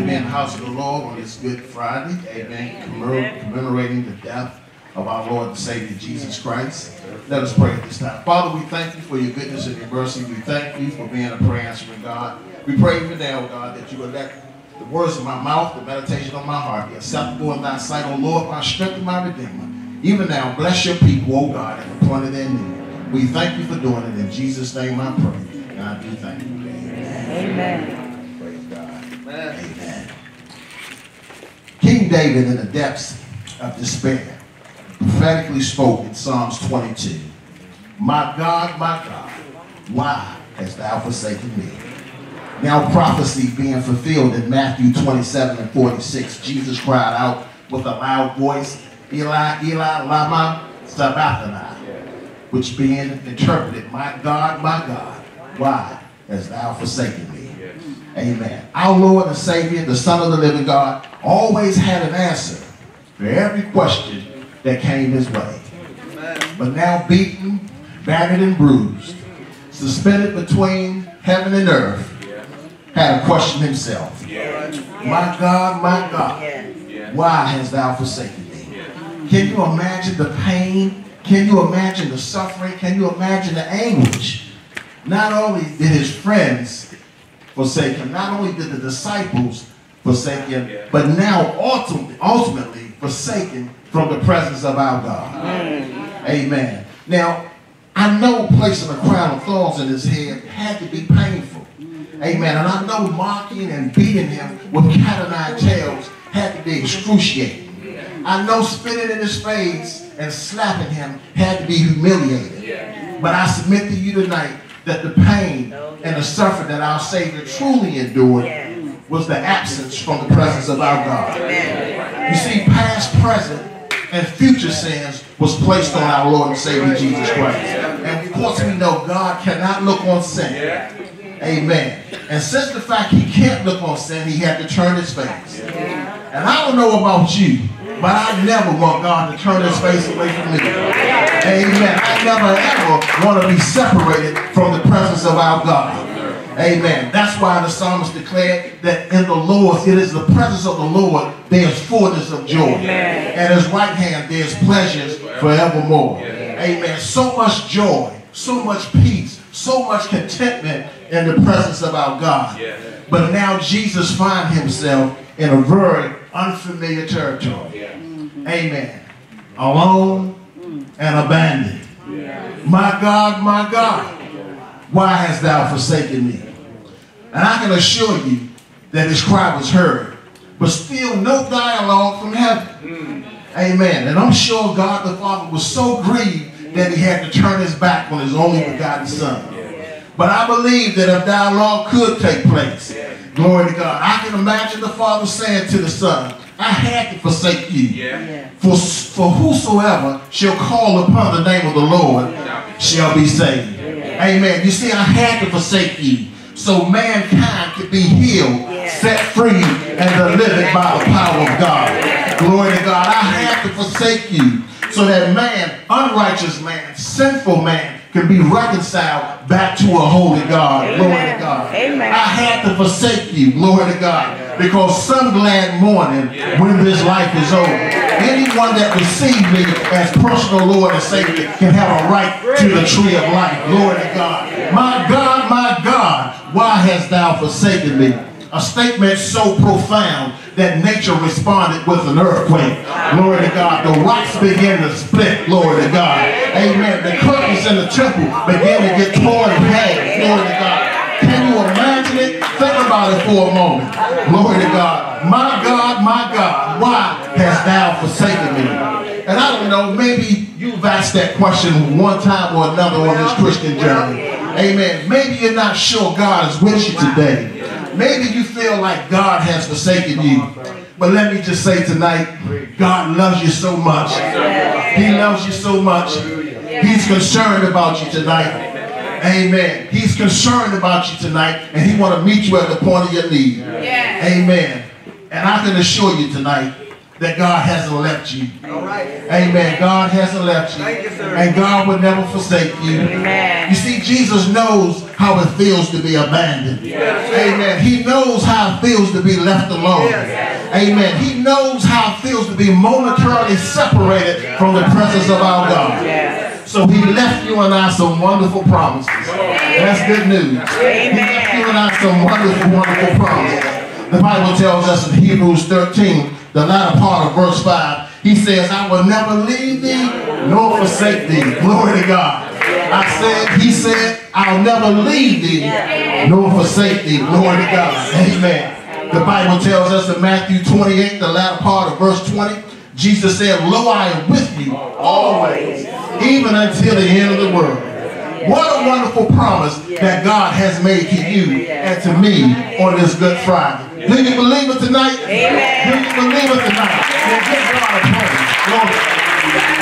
the house of the Lord on this Good Friday. Amen. Commemorating the death of our Lord and Savior Jesus Christ. Let us pray at this time. Father, we thank you for your goodness and your mercy. We thank you for being a prayer answering God. We pray for now, God, that you will let the words of my mouth, the meditation of my heart be acceptable in thy sight, O Lord, my strength and my redeemer. Even now, bless your people, O God, at the point of their need. We thank you for doing it. In Jesus' name I pray. And I do thank you. Amen. Amen. Praise God. Amen. Amen. King David in the depths of despair prophetically spoke in Psalms 22. My God, my God, why hast thou forsaken me? Now prophecy being fulfilled in Matthew 27 and 46, Jesus cried out with a loud voice, Eli, Eli, lama sabachthani, which being interpreted, my God, my God, why hast thou forsaken me? Amen. Our Lord and Savior, the Son of the living God, always had an answer for every question that came his way. But now beaten, battered, and bruised, suspended between heaven and earth, had to question himself. My God, my God, why hast thou forsaken me? Can you imagine the pain? Can you imagine the suffering? Can you imagine the anguish? Not only did his friends forsake him, not only did the disciples forsake him, but now ultimately, ultimately forsaken from the presence of our God. Amen. Amen. Now, I know placing a crown of thorns in his head had to be painful. Mm-hmm. Amen. And I know mocking and beating him with cat o' nine tails had to be excruciating. I know spitting in his face and slapping him had to be humiliating. But I submit to you tonight that the pain oh, and the suffering that our Savior truly endured was the absence from the presence of our God. You see, past, present, and future sins was placed on our Lord and Savior Jesus Christ. And of course we know God cannot look on sin. Amen. And since the fact he can't look on sin, he had to turn his face. And I don't know about you, but I never want God to turn his face away from me. Amen. I never ever want to be separated from the presence of our God. Amen. That's why the psalmist declared that in the Lord, it is the presence of the Lord, there's fullness of joy. Amen. And his right hand, there's pleasures forevermore. Amen. So much joy, so much peace, so much contentment in the presence of our God. But now Jesus finds himself in a very unfamiliar territory. Amen. Alone and abandoned. My God, my God why hast thou forsaken me? And I can assure you that his cry was heard, but still no dialogue from heaven. Amen. And I'm sure God the Father was so grieved that he had to turn his back on his only begotten son. But I believe that a dialogue could take place. Glory to God. I can imagine the Father saying to the Son, I had to forsake you. Yeah. For, for whosoever shall call upon the name of the Lord shall be saved. Amen. You see, I had to forsake you so mankind could be healed, set free, and delivered by the power of God. Glory to God. I had to forsake you so that man, unrighteous man, sinful man, can be reconciled back to a holy God. Glory to God. Amen. I had to forsake you. Glory to God. Because some glad morning when this life is over. Anyone that receives me as personal Lord and Savior can have a right to the tree of life. Glory to God. My God, my God, why hast thou forsaken me? A statement so profound that nature responded with an earthquake. Glory to God. The rocks began to split. Glory to God. Amen. The curtains in the temple began to get torn in half. Glory to God. Can you imagine Think about it for a moment. Glory to God. My God, my God, why hast thou forsaken me? And I don't know, maybe you've asked that question one time or another on this Christian journey. Amen. Maybe you're not sure God is with you today. Maybe you feel like God has forsaken you. But let me just say tonight, God loves you so much. He loves you so much. He's concerned about you tonight. Amen. He's concerned about you tonight, and he want to meet you at the point of your need. Amen. And I can assure you tonight that God hasn't left you. All right. Amen. God hasn't left you. you and God will never forsake you. Amen. You see, Jesus knows how it feels to be abandoned. Amen. He knows how it feels to be left alone. Amen. He knows how it feels to be momentarily separated from the presence of our God. So he left you and I some wonderful promises. That's good news. He left you and I some wonderful, wonderful promises. The Bible tells us in Hebrews 13, the latter part of verse 5, he says, I will never leave thee nor forsake thee. Glory to God. I said, he said, I'll never leave thee nor forsake thee. Glory to God. Amen. The Bible tells us in Matthew 28, the latter part of verse 20, Jesus said, Lo, I am with you always, even until the end of the world. What a wonderful promise that God has made to you and to me on this Good Friday. Do you believe it tonight? Amen. Do you believe it tonight? Then give God a praise.